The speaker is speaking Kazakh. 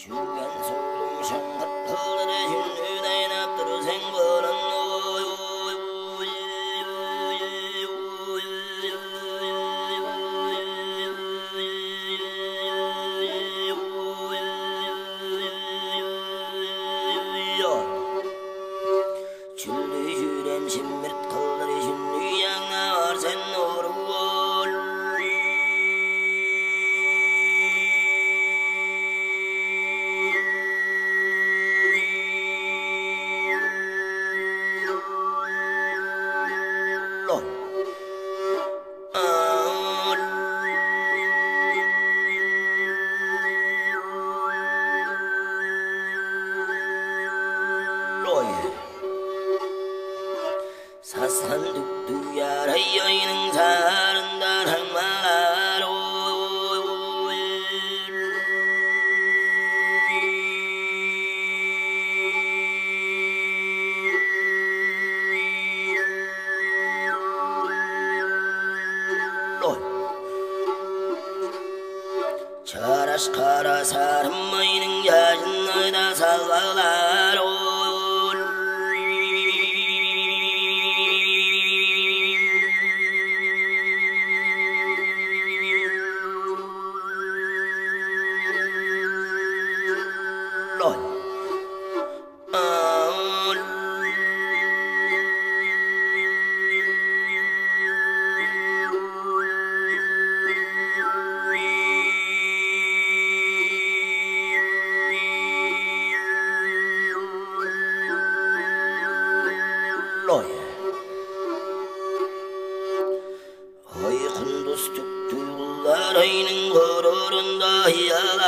true қараш қара сарым айның жажыны да салғалар ரைனும் கோரோருந்தாகியாக